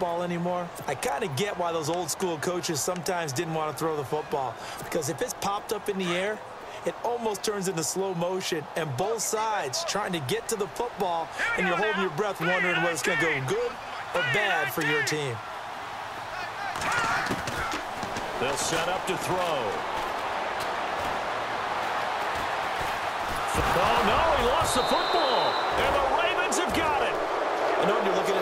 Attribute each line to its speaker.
Speaker 1: football anymore. I kind of get why those old school coaches sometimes didn't want to throw the football because if it's popped up in the air, it almost turns into slow motion and both sides trying to get to the football and you're holding your breath wondering whether it's going to go good or bad for your team.
Speaker 2: They'll set up to throw. Oh, no, he lost the football. And the Ravens have got it.
Speaker 1: I know when you're looking